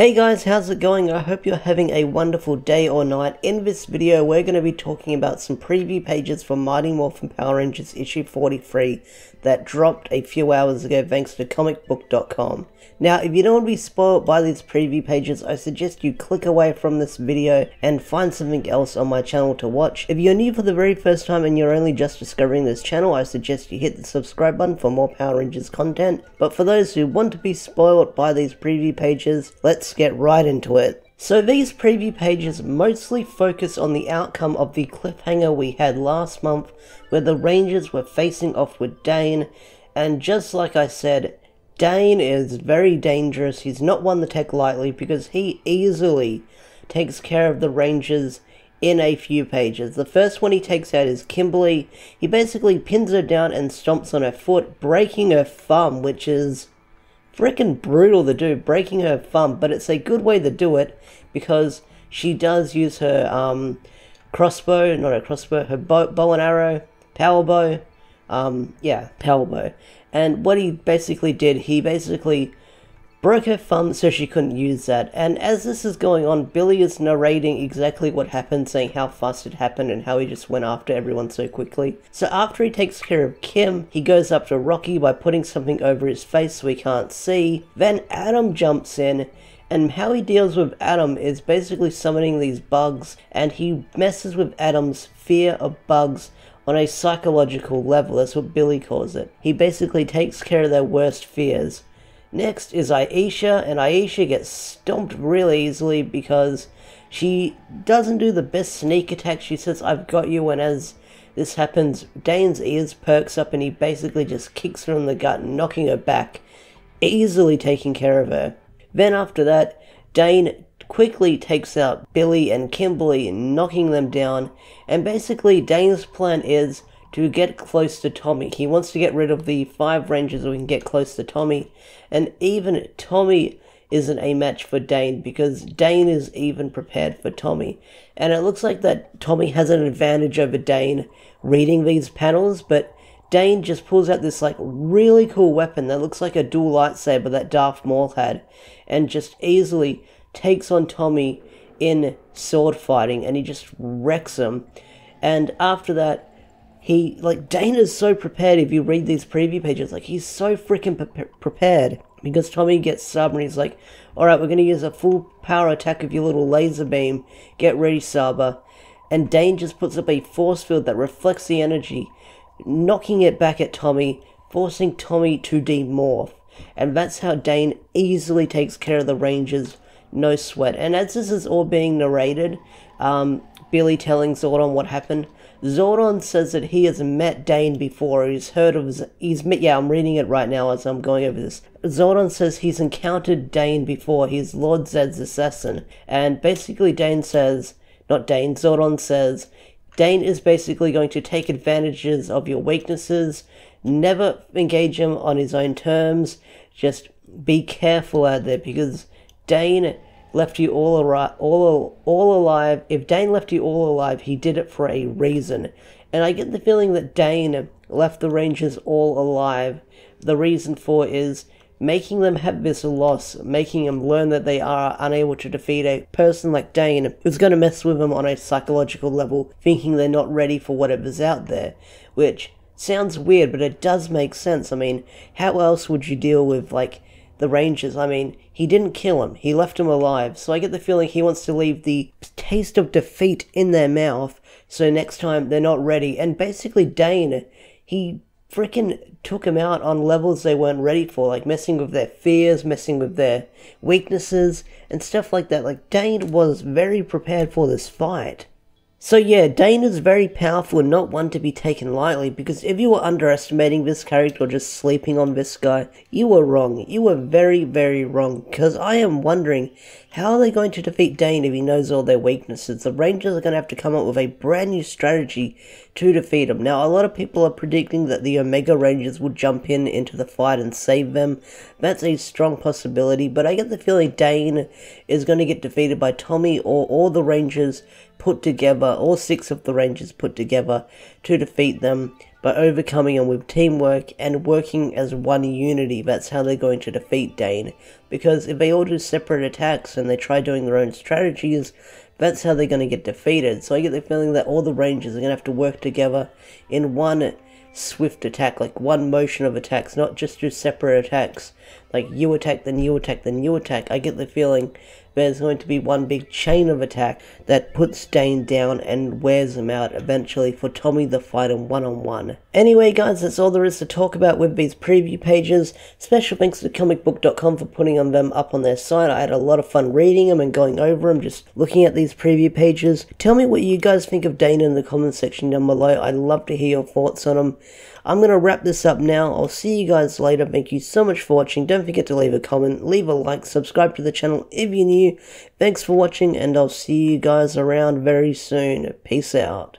Hey guys, how's it going? I hope you're having a wonderful day or night. In this video, we're going to be talking about some preview pages for Mighty Morphin Power Rangers issue 43 that dropped a few hours ago thanks to comicbook.com. Now, if you don't want to be spoiled by these preview pages, I suggest you click away from this video and find something else on my channel to watch. If you're new for the very first time and you're only just discovering this channel, I suggest you hit the subscribe button for more Power Rangers content. But for those who want to be spoiled by these preview pages, let's get right into it. So these preview pages mostly focus on the outcome of the cliffhanger we had last month where the Rangers were facing off with Dayne and just like I said, Dayne is very dangerous. He's not one to take lightly because he easily takes care of the Rangers in a few pages. The first one he takes out is Kimberly. He basically pins her down and stomps on her foot, breaking her thumb, which is freaking brutal to do, breaking her thumb, but it's a good way to do it because she does use her um, crossbow, not a crossbow, her bow, bow and arrow, power bow, um, yeah, power bow. And what he basically did, he basically broke her thumb so she couldn't use that. And as this is going on, Billy is narrating exactly what happened, saying how fast it happened and how he just went after everyone so quickly. So after he takes care of Kim, he goes up to Rocky by putting something over his face so he can't see. Then Adam jumps in and how he deals with Adam is basically summoning these bugs, and he messes with Adam's fear of bugs on a psychological level, that's what Billy calls it. He basically takes care of their worst fears. Next is Aisha, and Aisha gets stomped really easily because she doesn't do the best sneak attack. She says, I've got you, and as this happens, Dayne's ears perks up and he basically just kicks her in the gut, knocking her back, easily taking care of her. Then after that, Dayne quickly takes out Billy and Kimberly, knocking them down, and basically Dayne's plan is to get close to Tommy. He wants to get rid of the five rangers so we can get close to Tommy, and even Tommy isn't a match for Dayne because Dayne is even prepared for Tommy. And it looks like that Tommy has an advantage over Dayne reading these panels, but Dayne just pulls out this like really cool weapon that looks like a dual lightsaber that Darth Maul had and just easily takes on Tommy in sword fighting and he just wrecks him. And after that, he like Dayne is so prepared. If you read these preview pages, like he's so freaking pre- prepared because Tommy gets sub and he's like, "All right, we're gonna use a full power attack of your little laser beam. Get ready, Saba." And Dayne just puts up a force field that reflects the energy, knocking it back at Tommy, forcing Tommy to demorph. And that's how Dayne easily takes care of the Rangers, no sweat. And as this is all being narrated, um, Billy telling Zordon what happened, Zordon says that he has met Dayne before. He's heard of. He's met. Yeah, I'm reading it right now as I'm going over this. Zordon says he's encountered Dayne before. He's Lord Zedd's assassin, and basically Dayne says, not Dayne. Zordon says Dayne is basically going to take advantages of your weaknesses. Never engage him on his own terms. Just be careful out there because Dayne left you all, all, all alive, if Dayne left you all alive, he did it for a reason. And I get the feeling that Dayne left the Rangers all alive. The reason for is making them have this loss, making them learn that they are unable to defeat a person like Dayne who's going to mess with them on a psychological level, thinking they're not ready for whatever's out there. Which sounds weird, but it does make sense. I mean, how else would you deal with, like, the Rangers. I mean, he didn't kill him, he left him alive. So I get the feeling he wants to leave the taste of defeat in their mouth so next time they're not ready. And basically, Dayne, he freaking took him out on levels they weren't ready for, like messing with their fears, messing with their weaknesses, and stuff like that. Like, Dayne was very prepared for this fight. So yeah, Dayne is very powerful and not one to be taken lightly because if you were underestimating this character or just sleeping on this guy, you were wrong. You were very, very wrong because I am wondering how are they going to defeat Dayne if he knows all their weaknesses? The Rangers are going to have to come up with a brand new strategy to defeat him. Now, a lot of people are predicting that the Omega Rangers will jump in into the fight and save them. That's a strong possibility, but I get the feeling Dayne is going to get defeated by Tommy or all the Rangers put together, all six of the Rangers put together to defeat them. by overcoming them with teamwork and working as one unity. That's how they're going to defeat Dayne. Because if they all do separate attacks and they try doing their own strategies, that's how they're going to get defeated. So I get the feeling that all the Rangers are going to have to work together in one swift attack, like one motion of attacks, not just do separate attacks. Like you attack, then you attack, then you attack. I get the feeling there's going to be one big chain of attack that puts Dayne down and wears him out eventually for Tommy the fight in one on one. Anyway, guys, that's all there is to talk about with these preview pages. Special thanks to comicbook.com for putting them up on their site. I had a lot of fun reading them and going over them, just looking at these preview pages. Tell me what you guys think of Dayne in the comment section down below. I'd love to hear your thoughts on them. I'm going to wrap this up now. I'll see you guys later. Thank you so much for watching. Don't forget to leave a comment, leave a like, subscribe to the channel if you're new. Thanks for watching, and I'll see you guys around very soon. Peace out.